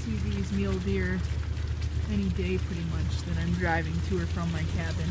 See these mule deer any day pretty much that I'm driving to or from my cabin.